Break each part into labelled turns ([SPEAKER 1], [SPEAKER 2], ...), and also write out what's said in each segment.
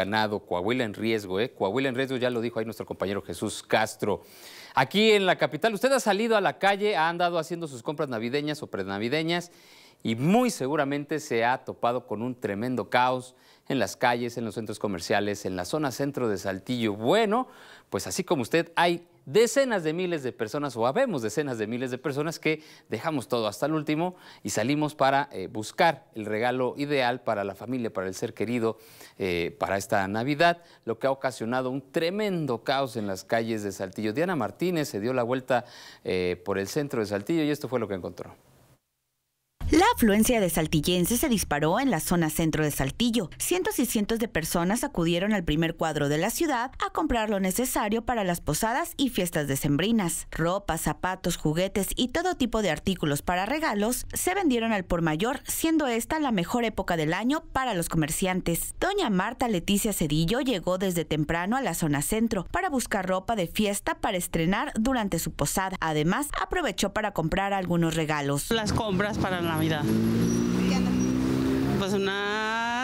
[SPEAKER 1] ganado, Coahuila en riesgo, ¿eh? Coahuila en riesgo, ya lo dijo ahí nuestro compañero Jesús Castro. Aquí en la capital, usted ha salido a la calle, ha andado haciendo sus compras navideñas o prenavideñas y muy seguramente se ha topado con un tremendo caos en las calles, en los centros comerciales, en la zona centro de Saltillo. Bueno, pues así como usted, hay decenas de miles de personas, o habemos decenas de miles de personas que dejamos todo hasta el último y salimos para eh, buscar el regalo ideal para la familia, para el ser querido, eh, para esta Navidad, lo que ha ocasionado un tremendo caos en las calles de Saltillo. Diana Martínez se dio la vuelta eh, por el centro de Saltillo y esto fue lo que encontró.
[SPEAKER 2] La afluencia de saltillenses se disparó en la zona centro de Saltillo. Cientos y cientos de personas acudieron al primer cuadro de la ciudad a comprar lo necesario para las posadas y fiestas decembrinas. Ropa, zapatos, juguetes y todo tipo de artículos para regalos se vendieron al por mayor, siendo esta la mejor época del año para los comerciantes. Doña Marta Leticia Cedillo llegó desde temprano a la zona centro para buscar ropa de fiesta para estrenar durante su posada. Además, aprovechó para comprar algunos regalos.
[SPEAKER 3] Las compras para la Navidad. Pues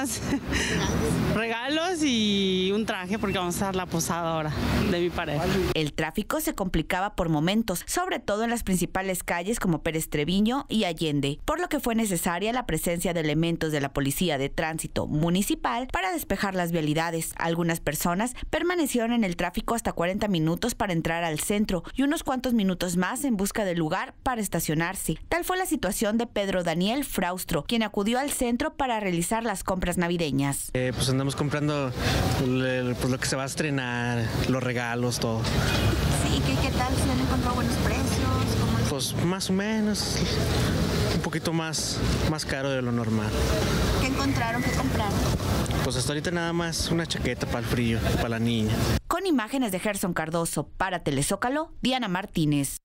[SPEAKER 3] regalos y un traje porque vamos a dar la posada ahora de mi pareja.
[SPEAKER 2] El tráfico se complicaba por momentos, sobre todo en las principales calles como Pérez Treviño y Allende, por lo que fue necesaria la presencia de elementos de la Policía de Tránsito Municipal para despejar las vialidades. Algunas personas permanecieron en el tráfico hasta 40 minutos para entrar al centro y unos cuantos minutos más en busca de lugar para estacionarse. Tal fue la situación de Pedro Daniel Fraustro, quien acudió al centro para realizar las compras navideñas.
[SPEAKER 4] Eh, pues andamos comprando pues, lo que se va a estrenar, los regalos, todo.
[SPEAKER 5] Sí, ¿qué, qué tal? ¿Se han encontrado buenos precios? ¿Cómo les-
[SPEAKER 4] Pues más o menos, un poquito más, más caro de lo normal.
[SPEAKER 5] ¿Qué encontraron? ¿Qué compraron?
[SPEAKER 4] Pues hasta ahorita nada más una chaqueta para el frío, para la niña.
[SPEAKER 2] Con imágenes de Gerson Cardoso para Telezócalo, Diana Martínez.